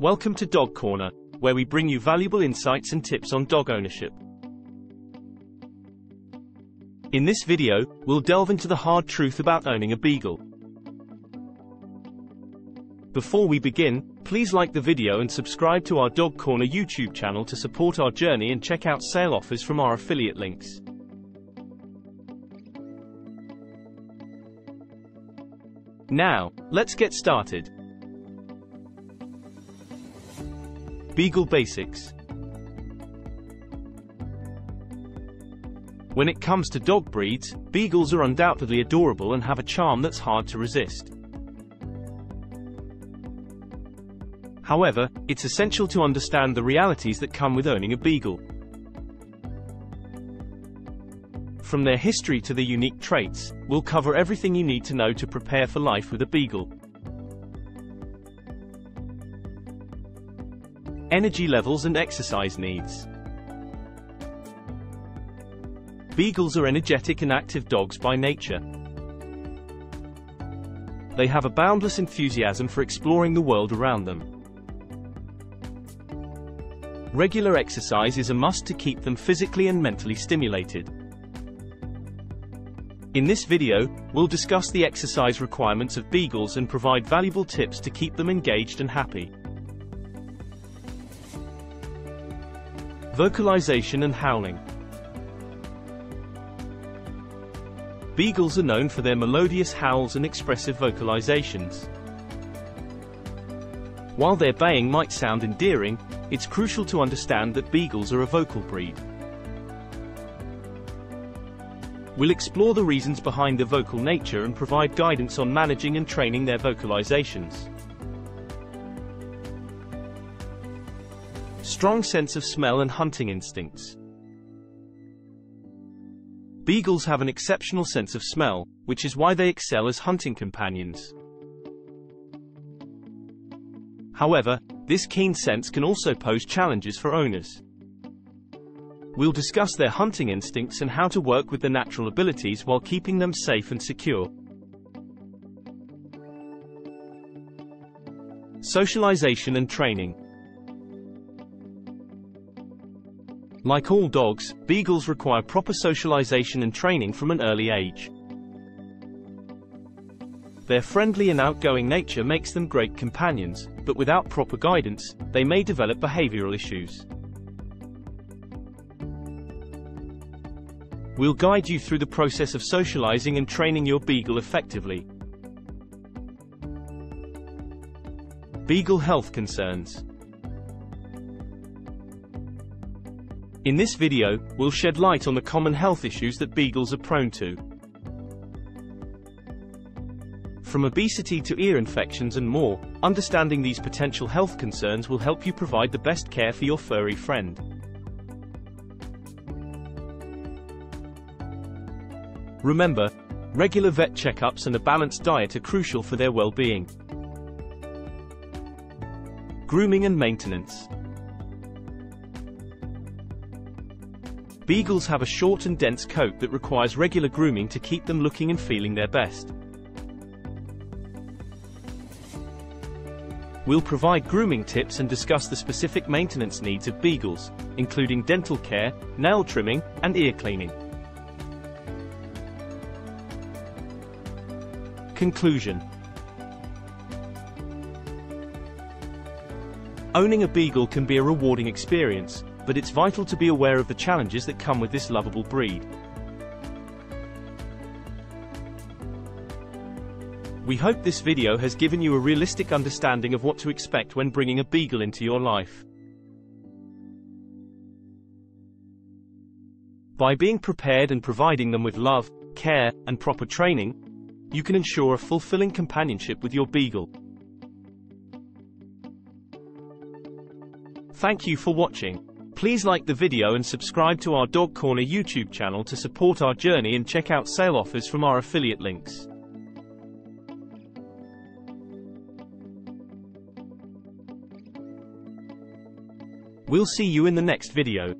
Welcome to Dog Corner, where we bring you valuable insights and tips on dog ownership. In this video, we'll delve into the hard truth about owning a beagle. Before we begin, please like the video and subscribe to our Dog Corner YouTube channel to support our journey and check out sale offers from our affiliate links. Now, let's get started. Beagle Basics When it comes to dog breeds, Beagles are undoubtedly adorable and have a charm that's hard to resist. However, it's essential to understand the realities that come with owning a Beagle. From their history to the unique traits, we'll cover everything you need to know to prepare for life with a Beagle. Energy levels and exercise needs. Beagles are energetic and active dogs by nature. They have a boundless enthusiasm for exploring the world around them. Regular exercise is a must to keep them physically and mentally stimulated. In this video, we'll discuss the exercise requirements of beagles and provide valuable tips to keep them engaged and happy. Vocalization and howling. Beagles are known for their melodious howls and expressive vocalizations. While their baying might sound endearing, it's crucial to understand that beagles are a vocal breed. We'll explore the reasons behind their vocal nature and provide guidance on managing and training their vocalizations. Strong sense of smell and hunting instincts. Beagles have an exceptional sense of smell, which is why they excel as hunting companions. However, this keen sense can also pose challenges for owners. We'll discuss their hunting instincts and how to work with the natural abilities while keeping them safe and secure. Socialization and training. Like all dogs, beagles require proper socialization and training from an early age. Their friendly and outgoing nature makes them great companions, but without proper guidance, they may develop behavioral issues. We'll guide you through the process of socializing and training your Beagle effectively. Beagle health concerns. In this video, we'll shed light on the common health issues that Beagles are prone to. From obesity to ear infections and more, understanding these potential health concerns will help you provide the best care for your furry friend. Remember, regular vet checkups and a balanced diet are crucial for their well-being. Grooming and maintenance. Beagles have a short and dense coat that requires regular grooming to keep them looking and feeling their best. We'll provide grooming tips and discuss the specific maintenance needs of beagles, including dental care, nail trimming, and ear cleaning. Conclusion Owning a beagle can be a rewarding experience, but it's vital to be aware of the challenges that come with this lovable breed. We hope this video has given you a realistic understanding of what to expect when bringing a beagle into your life. By being prepared and providing them with love, care, and proper training, you can ensure a fulfilling companionship with your beagle. Thank you for watching. Please like the video and subscribe to our Dog Corner YouTube channel to support our journey and check out sale offers from our affiliate links. We'll see you in the next video.